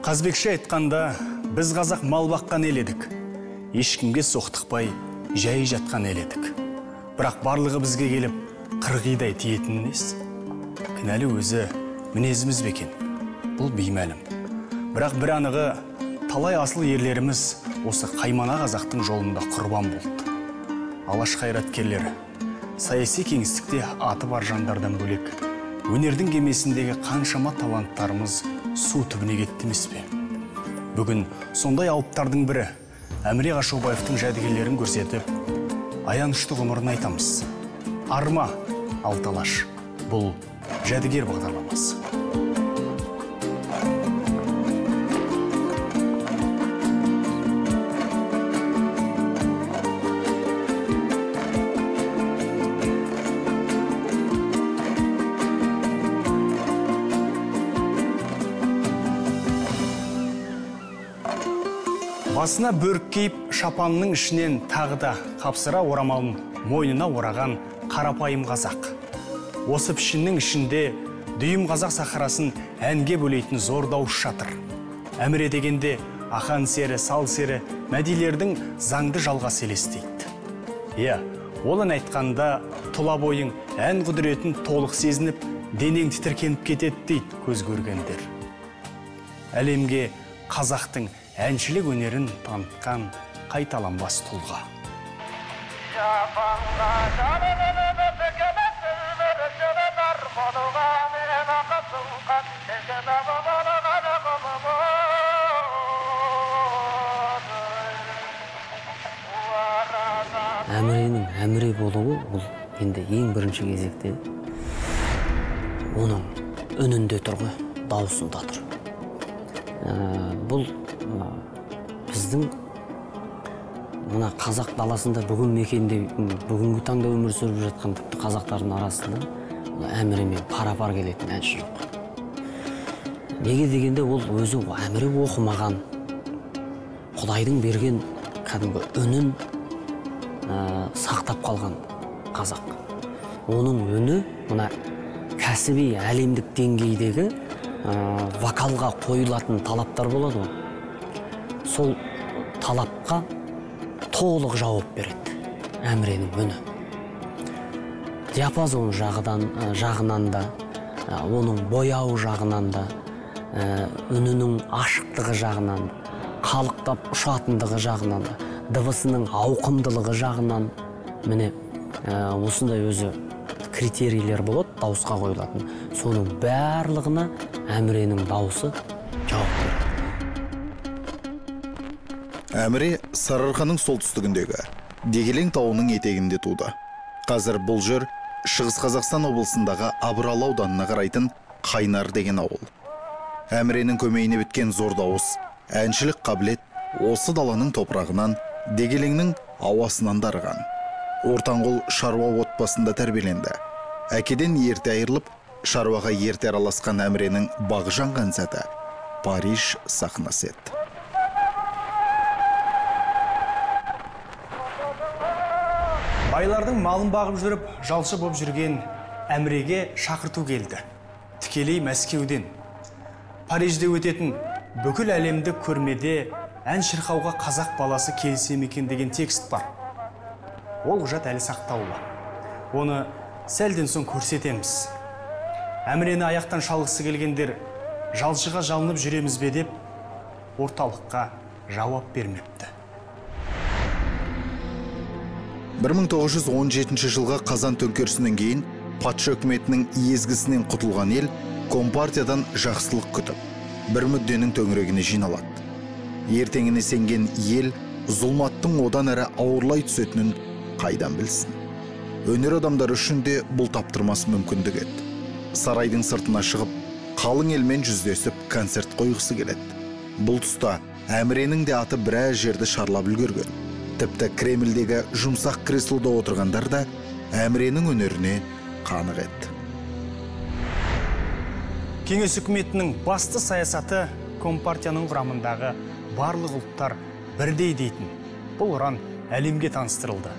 қазбекші айтқанда біз қазақ мал баққан ел едік ешкімге соқтықпай жай жатқан ел едік бірақ барлығы бізге келіп қырғидай тиетін нес кінәлі өзі мінезіміз бе екен? Бұл беймәлім. Бірақ бір анығы талай асыл ерлеріміз осы қаймана қазақтың жолында құрбан болды алаш қайраткерлері саяси кеңістікте аты бар жандардан бөлек өнердің кемесіндегі қаншама таланттарымыз су түбіне кетті емес пе бүгін сондай алыптардың бірі әміре қашаубаевтың жәдігерлерін көрсетіп аянышты ғұмырын айтамыз. Арма алталаш бұл жәдігер бағдарламасы. Басына бөрік киіп шапанның ішінен тағы да қапсыра орамалын мойнына ораған қарапайым қазақ. Осы пішіннің ішінде дүйім қазақ сахарасын әнге бөлейтін зор дауыс жатыр әміре дегенде ахан сері сал сері мәдилердің заңды жалғасы елестейді. Иә ол ән айтқанда тұла бойың ән құдіретін толық сезініп денең тітіркеніп кетеді дейді көз көргендер. Әлемге қазақтың әншілік өнерін танытқан қайталанбас тұлға. Әміренің әміре болуы бұл енді ең бірінші кезекте оның үнінде тұр ғой дауысында тұр. Ә, бұл біздің мына қазақ даласында бүгін мекенде бүгінгі таңда өмір сүріп жатқан тіпті қазақтардың арасында әміремен пара пар келетін әнші жоқ. Неге дегенде ол өзі әміре оқымаған құдайдың берген кәдімгі үнін сақтап қалған қазақ. Оның үні мына кәсіби әлемдік деңгейдегі вокалға қойылатын талаптар болады ғой. Сол талапқа толық жауап береді әміренің үні. Диапазон жағыдан, жағынан да оның бояу жағынан да үнінің ашықтығы жағынан қалықтап ұшатындығы жағынан да дыбысының ауқымдылығы жағынан міне ә, осындай өзі критерийлер болады дауысқа қойылатын. Соның барлығына әміренің дауысы жауап береді әміре сарыарқаның солтүстігіндегі дегелең тауының етегінде туды. Қазір бұл жер шығыс қазақстан облысындағы абыралы ауданына қарайтын қайнар деген ауыл. Әміренің көмейіне біткен зор дауыс әншілік қабілет осы даланың топырағынан дегелеңнің ауасынан дарыған. Ортанқол шаруа отбасында тәрбиеленді. Әкеден ерте айырылып шаруаға ерте араласқан әміренің бағы жанған сәті париж сахнасы еді. Байлардың малын бағып жүріп жалшы боп жүрген әміреге шақырту келді. Тікелей мәскеуден. Парижде өтетін бүкіл әлемдік көрмеде ән шырқауға қазақ баласы келсе екен деген текст бар. Ол құжат әлі сақтаулы. Оны сәлден соң көрсетеміз. Әмірені аяқтан шалғысы келгендер жалшыға жалынып жүреміз бе деп орталыққа жауап бермепті. 1917 жылғы қазан төңкерісінен кейін патша үкіметінің езгісінен құтылған ел компартиядан жақсылық күтіп бір мүдденің төңірегіне жиналады. Ертеңіне сенген ел зұлматтың одан әрі ауырлай түсетінін қайдан білсін? Өнер адамдары үшін де бұл таптырмас мүмкіндік еді. Сарайдың сыртына шығып қалың елмен жүздесіп концерт қойғысы келеді. Бұл тұста әміренің де аты біраз жерді шарлап үлгерген. Тіпті кремльдегі жұмсақ креслода отырғандар да әміренің өнеріне қанық еді кеңес үкіметінің басты саясаты компартияның құрамындағы барлық ұлттар бірдей дейтін. Бұл ұран әлемге таныстырылды.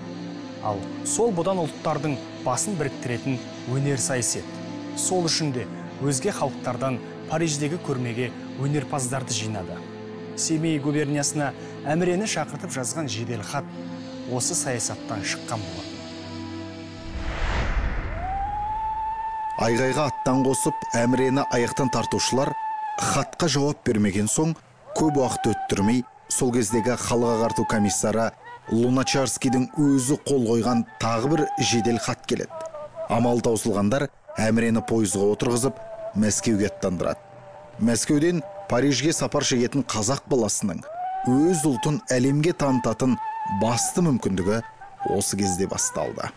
Ал сол бұдан ұлттардың басын біріктіретін өнер сайысы еді сол үшін де өзге халықтардан париждегі көрмеге өнерпаздарды жинады. Семей губерниясына әмірені шақыртып жазған жедел хат осы саясаттан шыққан болатын. Айғайға аттан қосып әмірені аяқтан тартушылар хатқа жауап бермеген соң көп уақыт өттірмей сол кездегі халық ағарту комиссары луначарскийдің өзі қол қойған тағы бір жедел хат келеді. Амал таусылғандар әмірені пойызға отырғызып мәскеуге аттандырады мәскеуден парижге сапар шегетін қазақ баласының өз ұлтын әлемге танытатын басты мүмкіндігі осы кезде басталды.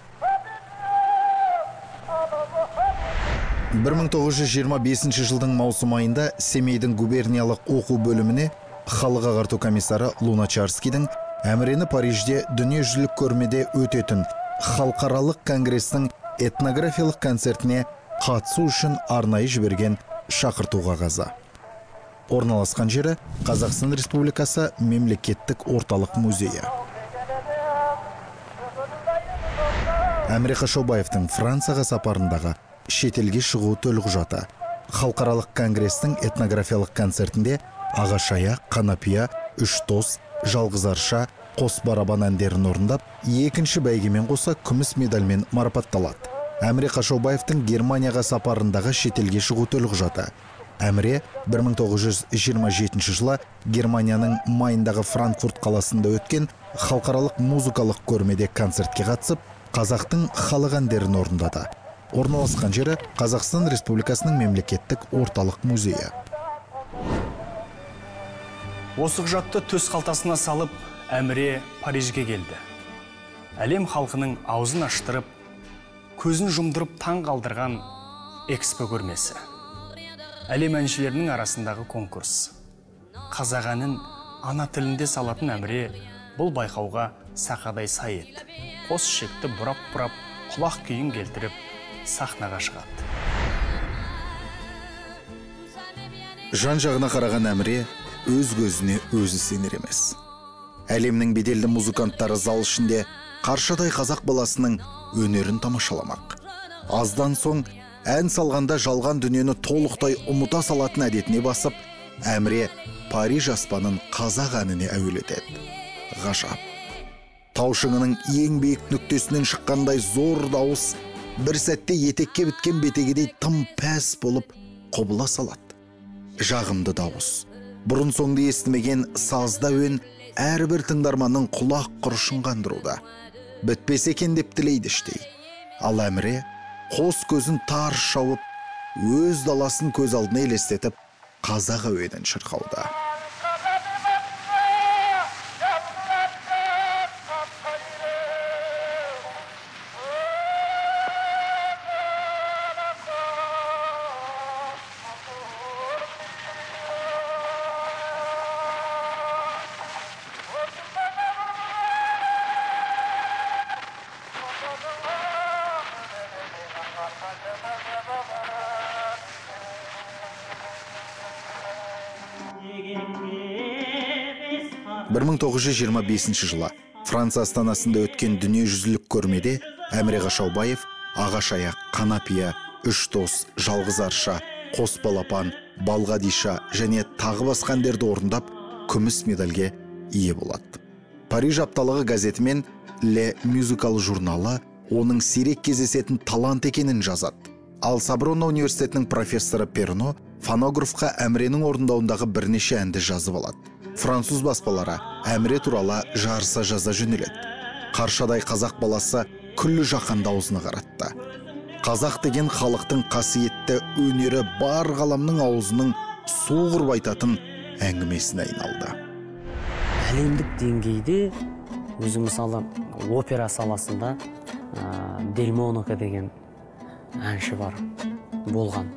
1925 жылдың маусым айында семейдің губерниялық оқу бөліміне халық ағарту комиссары луначарскийдің әмірені парижде дүниежүзілік көрмеде өтетін халықаралық конгрестің этнографиялық концертіне қатысу үшін арнайы жіберген шақырту қағазы орналасқан жері қазақстан республикасы мемлекеттік орталық музейі. Әміре қашаубаевтың францияға сапарындағы шетелге шығу төлқұжаты. Халықаралық конгрестің этнографиялық концертінде ағашая қанапия үш тос жалғыз арша қос барабан әндерін орындап екінші бәйгемен қоса күміс медальмен марапатталады. Әміре қашаубаевтың германияға сапарындағы шетелге шығу төлқұжаты. Әміре 1927 жылы германияның майндағы франкфурт қаласында өткен халықаралық музыкалық көрмеде концертке қатысып қазақтың халық әндерін орындады. Орналасқан жері қазақстан республикасының мемлекеттік орталық музейі. Осы құжатты төс қалтасына салып әміре парижге келді. Әлем халқының аузын аштырып көзін жұмдырып таң қалдырған экспо көрмесі. Әлем әншілерінің арасындағы конкурс. Қазақ әнін ана тілінде салатын әміре бұл байқауға сақадай сай еді. Қос ішекті бұрап бұрап құлақ күйін келтіріп сахнаға шығады. Жан жағына қараған әміре өз көзіне өзі сенер емес. Әлемнің беделді музыканттары зал ішінде қаршадай қазақ баласының өнерін тамашаламақ. Аздан соң ән салғанда жалған дүниені толықтай ұмыта салатын әдетіне басып әміре париж аспанын қазақ әніне әуелетеді. Ғажап. Тау шыңының ең биік нүктесінен шыққандай зор дауыс бір сәтте етекке біткен бетегедей тым пәс болып құбыла салады. Жағымды дауыс. Бұрын соңды естімеген сазда әуен әрбір тыңдарманның құлақ құрышын қандыруда бітпесе екен деп тілейді іштей. Ал әміре қос көзін тарс шауып өз даласын көз алдына елестетіп қазақ әуенін шырқауда бір мың тоғыз жүз жиырма бесінші жылы франция астанасында өткен дүниежүзілік көрмеде әміре қашаубаев ағаш аяқ қанапия үш дос жалғыз арша қос балапан балғадиша және тағы басқа әндерді орындап күміс медальге ие болады. Париж апталығы газеті мен ле мюзикал журналы оның сирек кездесетін талант екенін жазады. Ал саброна университетінің профессоры перно фонографқа әміренің орындауындағы бірнеше әнді жазып алады. Француз баспалары әміре туралы жарыса жаза жөнеледі. Қаршадай қазақ баласы күллі жаһанды аузына қаратты. Қазақ деген халықтың қасиетті өнері бар ғаламның аузының су құрып айтатын әңгімесіне айналды. Әлемдік деңгейде өзі мысалы опера саласында ә, дельмонако деген әнші бар болған.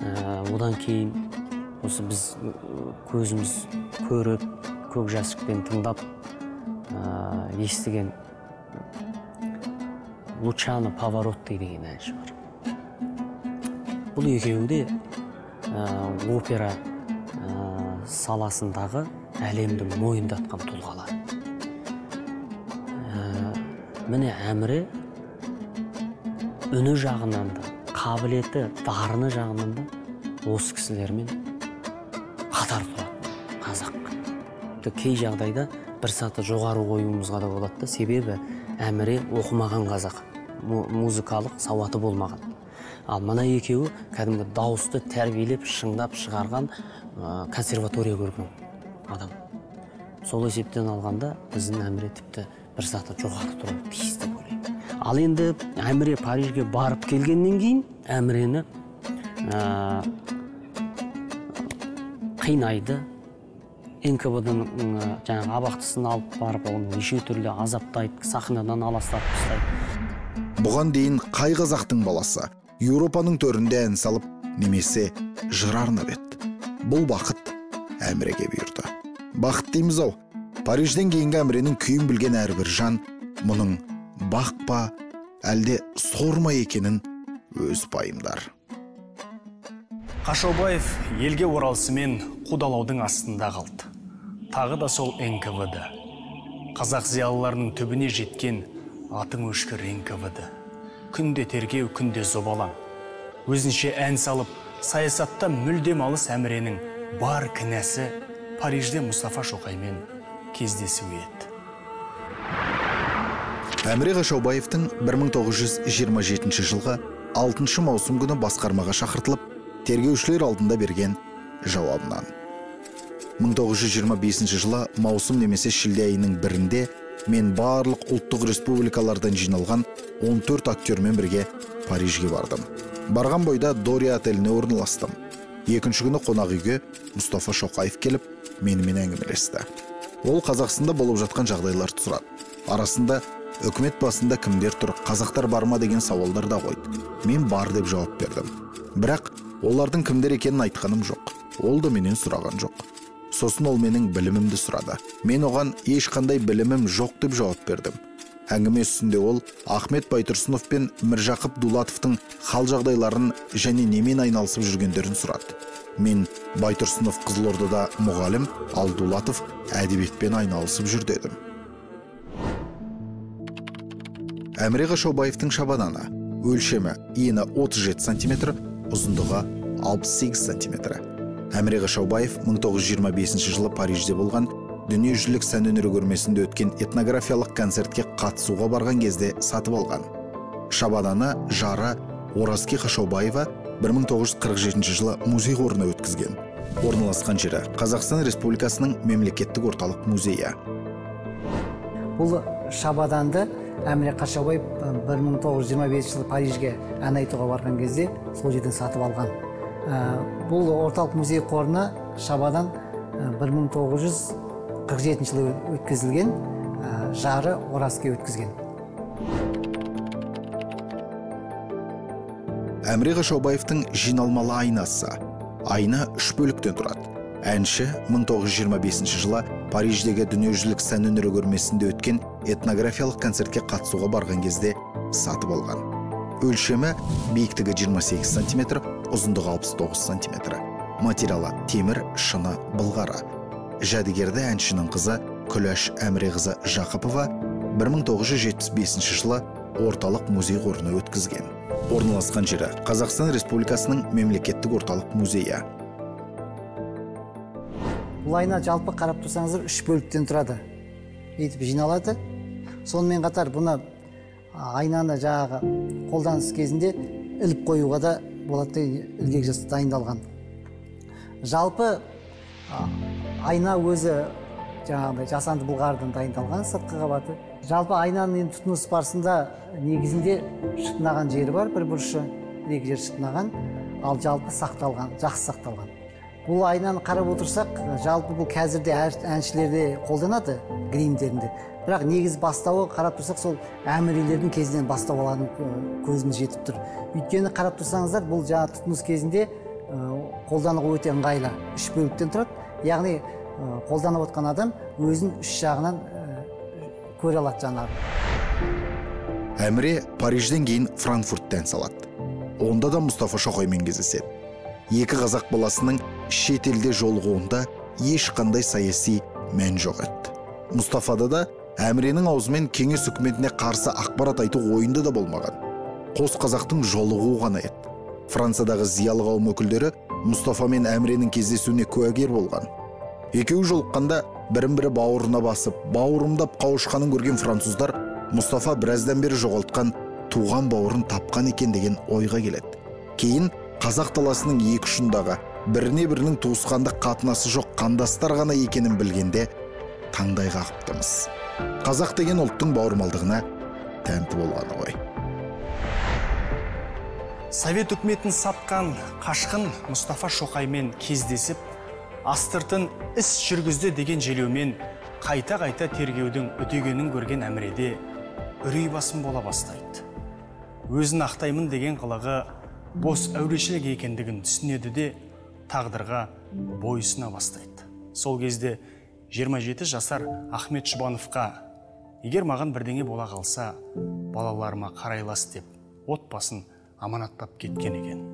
Ә, одан кейін осы біз көзіміз көріп көк жәшікпен тыңдап ә, естіген лучано поворотти деген әнші бар. Бұл екеуі де ә, опера ә, саласындағы әлемді мойындатқан тұлғалар. Ә, міне әміре үні жағынан да қабілеті дарыны жағынан да осы кісілермен қатар тұрады қазақ кей жағдайда бір саты жоғары қоюымызға да болады да себебі әміре оқымаған қазақ му- музыкалық сауаты болмаған ал мына екеуі кәдімгі дауысты тәрбиелеп шыңдап шығарған ә, консерватория көрген адам сол есептен алғанда біздің әміре тіпті бір саты жоғары тұруы тиіс деп ойлаймын ал енді әміре парижге барып келгеннен кейін әмірені қинайды. Нквд ның жаңағы абақтысын алып барып оны неше түрлі азаптайды сахнадан аластатып тастайды. Бұған дейін қай қазақтың баласы еуропаның төрінде ән салып немесе жыр арнап еді бұл бақыт әміреге бұйырды. Бақыт дейміз ау. Парижден кейінгі әміренің күйін білген әрбір жан мұның бақ па әлде сор ма екенін өз пайымдар. Қашаубаев елге оралысымен қудалаудың астында қалды. Тағы да сол нквд. Қазақ зиялыларының түбіне жеткен атың өшкір нквд. Күнде тергеу күнде зобалаң. Өзінше ән салып саясатта мүлдем алыс әміренің бар кінәсі парижде мұстафа шоқаймен кездесу еді. Әміре қашаубаевтың 1927 жылғы 6 маусым күні басқармаға шақыртылып тергеушілер алдында берген жауабынан. 1925 жылы маусым немесе шілде айының бірінде мен барлық ұлттық республикалардан жиналған 14 актермен бірге парижге бардым. Барған бойда дори отеліне орналастым. Екінші күні қонақ үйге мұстафа шоқаев келіп менімен әңгімелесті. Ол қазақстанда болып жатқан жағдайларды сұрады. Арасында үкімет басында кімдер тұр қазақтар бар ма деген сауалдар да қойды. Мен бар деп жауап бердім. Бірақ олардың кімдер екенін айтқаным жоқ. Ол да менен сұраған жоқ. Сосын ол менің білімімді сұрады. Мен оған ешқандай білімім жоқ деп жауап бердім. Әңгіме үстінде ол ахмет байтұрсынов пен міржақып дулатовтың хал жағдайларын және немен айналысып жүргендерін сұрады. Мен байтұрсынов қызылордада мұғалім ал дулатов әдебиетпен айналысып жүр дедім. Әміре қашаубаевтың шабаданы өлшемі ені 37 сантиметр ұзындығы 68 сантиметр әміре қашаубаев 1925 жылы парижде болған дүниежүзілік сән өнері көрмесінде өткен этнографиялық концертке қатысуға барған кезде сатып алған. Шабаданы жары оразки қашаубаева 1947 жылы музей қорына өткізген. Орналасқан жері қазақстан республикасының мемлекеттік орталық музейі. Бұл шабаданды әміре қашаубаев бір мың тоғыз жүз жиырма бесінші жылы парижге ән айтуға барған кезде сол жерден сатып алған. Бұл орталық музей қорына шабадан бір мың тоғыз жүз қырық жетінші жылы өткізілген жары оразке өткізген. Әміре қашаубаевтың жиналмалы айнасы. Айна үш бөліктен тұрады. Әнші 1925 жылы париждегі дүниежүзілік сән өнері көрмесінде өткен этнографиялық концертке қатысуға барған кезде сатып алған. Өлшемі биіктігі 28 сантиметр ұзындығы 69 сантиметр. Материалы темір шыны былғары. Жәдігерді әншінің қызы күләш әміреқызы жақыпова 1975 жылы орталық музей қорына өткізген. Орналасқан жері қазақстан республикасының мемлекеттік орталық музейі. Айна жалпы қарап тұрсаңыздар үш бөліктен тұрады. Бүйтіп жиналады. Сонымен қатар бұны айнаны жаңағы қолданыс кезінде іліп қоюға да болады ілгек дайындалған. Жалпы айна өзі жаңағыдай жасанды былғарыдан дайындалған сыртқы қабаты жалпы айнаның енді тұтыныс барысында негізінде шытынаған жері бар бір бұрышы екі жері шытынаған ал жалпы сақталған жақсы сақталған. Бұл айнаны қарап отырсақ жалпы бұл қазірде әншілерде қолданады гримдерінде. Бірақ негізі бастауы қарап тұрсақ сол әмірелердің кезінен бастау алғаны кө- көзіміз жетіп тұр. Өйткені қарап тұрсаңыздар бұл жаңа тұтыныс кезінде қолдануға өте ыңғайлы үш бөліктен тұрады. Яғни қолданып отқан адам өзін үш жағынан көре алады жаңағы. Әміре парижден кейін франкфуртта ән салады. Онда да мұстафа шоқаймен кездеседі. Екі қазақ баласының шетелде жолығуында ешқандай саяси мән жоқ еді. Мұстафада да әміренің аузымен кеңес үкіметіне қарсы ақпарат айту ойында да болмаған. Қос қазақтың жолығуы ғана еді. Франциядағы зиялы қауым өкілдері мұстафа мен әміренің кездесуіне куәгер болған. Екеуі жолыққанда бірін бірі бауырына басып бауырымдап қауышқанын көрген француздар мұстафа біраздан бері жоғалтқан туған бауырын тапқан екен деген ойға келеді. Кейін қазақ даласының екі ұшындағы біріне бірінің туысқандық қатынасы жоқ қандастар ғана екенін білгенде таңдай қағыптымыз. Қазақ деген ұлттың бауырмалдығына тәнті болғаны ғой. Совет үкіметін сатқан қашқын мұстафа шоқаймен кездесіп астыртын іс жүргізді деген желеумен қайта қайта тергеудің үдегенін көрген әміреде үрей басым бола бастайды. Өзін ақтаймын деген қылығы бос әурешілік екендігін түсінеді де тағдырға бойсына бастайды. Сол кезде 27 жасар ахмет жұбановқа егер маған бірдеңе бола қалса балаларыма қарайлас деп отбасын аманаттап кеткен екен.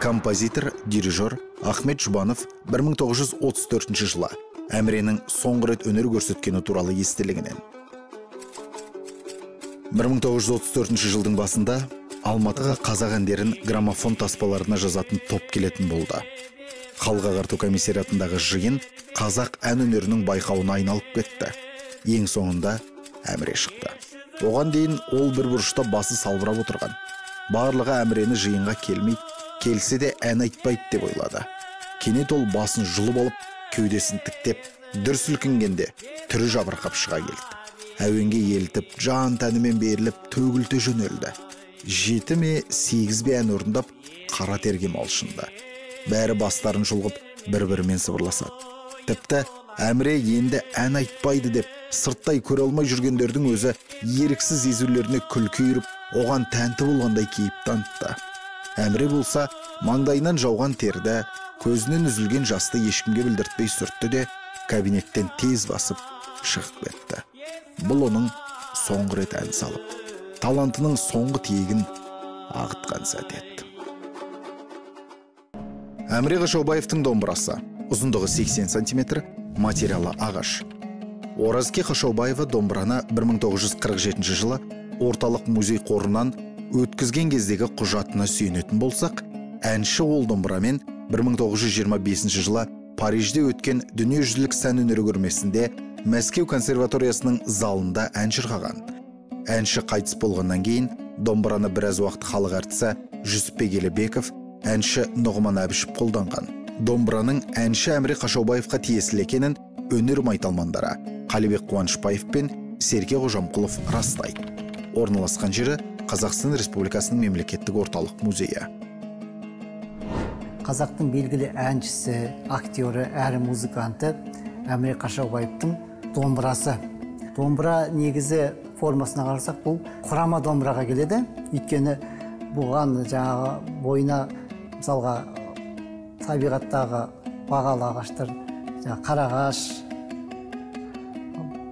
Композитор дирижер ахмет жұбанов 1934 жылы әміренің соңғы рет өнер көрсеткені туралы естелігінен 1934 жылдың басында алматыға қазақ әндерін граммофон таспаларына жазатын топ келетін болды. Халық ағарту комиссариатындағы жиын қазақ ән өнерінің байқауына айналып кетті. Ең соңында әміре шықты. Оған дейін ол бір бұрышта басы салбырап отырған. Барлығы әмірені жиынға келмейді келсе де ән айтпайды деп ойлады. Кенет ол басын жұлып алып кеудесін тіктеп дүр сілкінгенде түрі жабырқап шыға келді. Әуенге елітіп жан тәнімен беріліп төгілте жөнелді. Жеті ме сегіз бе ән орындап қара терге малшынды бәрі бастарын шұлғып бір бірімен сыбырласады. Тіпті әміре енді ән айтпайды деп сырттай көре алмай жүргендердің өзі еріксіз езулеріне күлкі үйіріп оған тәнті болғандай кейіп танытты. Әміре болса маңдайынан жауған терді көзінен үзілген жасты ешкімге білдіртпей сүртті де кабинеттен тез басып шығып кетті бұл оның соңғы рет ән салып талантының соңғы тиегін ағытқан сәт еді. Әміре қашаубаевтың домбырасы ұзындығы 80 сантиметр материалы ағаш. Оразке қашаубаева домбыраны 1947 жылы орталық музей қорынан өткізген кездегі құжатына сүйенетін болсақ әнші ол домбырамен 1925 жылы парижде өткен дүниежүзілік сән өнері көрмесінде мәскеу консерваториясының залында ән шырқаған. Әнші қайтыс болғаннан кейін домбыраны біраз уақыт халық әртісі жүсіпбек елебеков әнші нұғыман әбішев қолданған. Домбыраның әнші әміре қашаубаевқа тиесілі екенін өнер майталмандары қалибек қуанышбаев пен серке қожамқұлов растайды. Орналасқан жері қазақстан республикасының мемлекеттік орталық музейі. Қазақтың белгілі әншісі актері әрі музыканты әміре қашаубаевтың домбырасы. Домбыра негізі формасына қарасақ бұл құрама домбыраға келеді. Өйткені бұған жаңағы бойына мысалға табиғаттағы бағалы ағаштар жаңағы қарағаш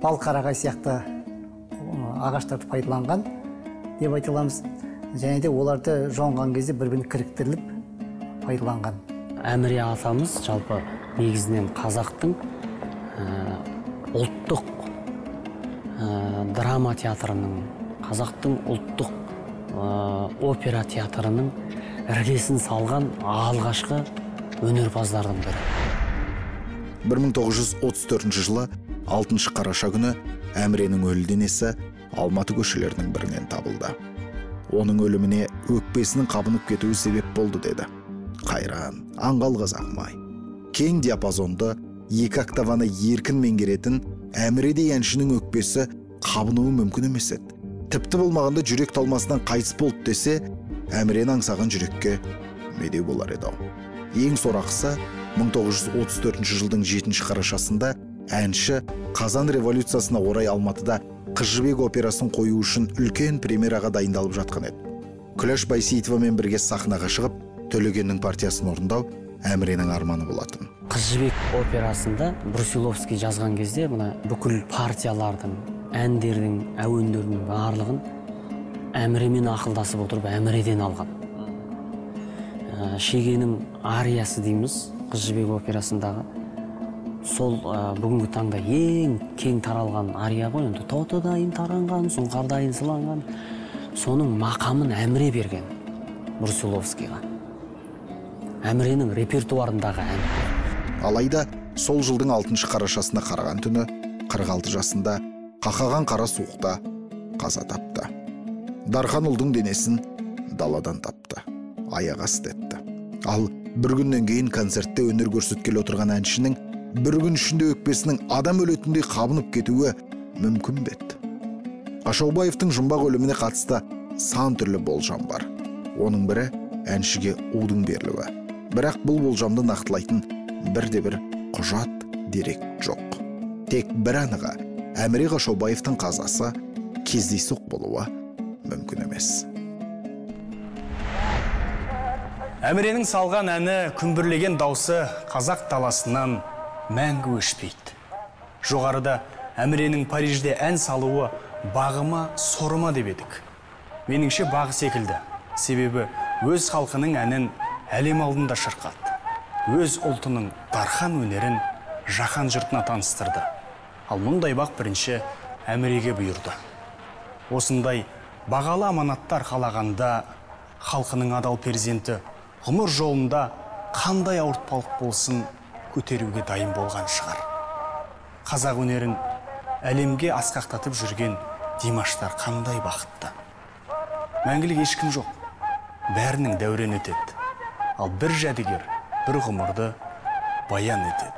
балқарағай сияқты ағаштарды пайдаланған деп айта аламыз және де оларды жоңған кезде бір біріне кіріктіріліп пайдаланған. Әміре атамыз жалпы негізінен қазақтың ұлттық ә, драма театрының қазақтың ұлттық ә, опера театрының іргесін салған алғашқы өнерпаздардың бірі. 1934 жылы 6 қараша күні әміренің өлі денесі алматы көшелерінің бірінен табылды. Оның өліміне өкпесінің қабынып кетуі себеп болды деді. Қайран аңғал қазағым ай кең диапазонды екі октаваны еркін меңгеретін әміредей әншінің өкпесі қабынуы мүмкін емес еді. Тіпті болмағанда жүрек талмасынан қайтыс болды десе әмірені аңсаған жүрекке медеу болар еді ау. Ең сорақысы 1934 жылдың 7 қарашасында әнші қазан революциясына орай алматыда қыз операсын қою үшін үлкен премьераға дайындалып жатқан еді. Күләш байсейітовамен бірге сахнаға шығып төлегеннің партиясын орындау әміренің арманы болатын. Қыз жібек операсында брусиловский жазған кезде мына бүкіл партиялардың әндердің әуендердің барлығын әміремен ақылдасып отырып әміреден алған. Ә, шегенің ариясы дейміз қыз жібек операсындағы. Сол ә, бүгінгі таңда ең кең таралған ария ғой. Енді тотыдайын таранған сұңқардайын сыланған. Соның мақамын әміре берген брусиловскийға. Әміренің репертуарындағы ән. Алайда сол жылдың алтыншы қарашасына қараған түні 46 жасында қақаған қара суықта қаза тапты. Дархан ұлдың денесін даладан тапты аяқ асты етті. Ал бір күннен кейін концертте өнер көрсеткелі отырған әншінің бір күн ішінде өкпесінің адам өлетіндей қабынып кетуі мүмкін бе еді? Ашаубаевтың жұмбақ өліміне қатысты сан түрлі болжам бар. Оның бірі әншіге удың берілуі. Бірақ бұл болжамды нақтылайтын бірде бір құжат дерек жоқ. Тек бір анығы әміре қашаубаевтың қазасы кездейсоқ болуы мүмкін емес. Әміренің салған әні күмбірлеген даусы қазақ даласынан мәңгі өшпейді. Жоғарыда әміренің парижде ән салуы бағыма сорыма деп едік. Меніңше бағы секілді. Себебі өз халқының әнін әлем алдында шырқады. Өз ұлтының дархан өнерін жаһан жұртына таныстырды. Ал мұндай бақ бірінші әміреге бұйырды. Осындай бағалы аманаттар қалағанда халқының адал перзенті ғұмыр жолында қандай ауыртпалық болсын көтеруге дайын болған шығар. Қазақ өнерін әлемге асқақтатып жүрген димаштар қандай бақытты. Мәңгілік ешкім жоқ. Бәрінің дәурені өтеді. Ал бір жәдігер бір ғұмырды баян етеді.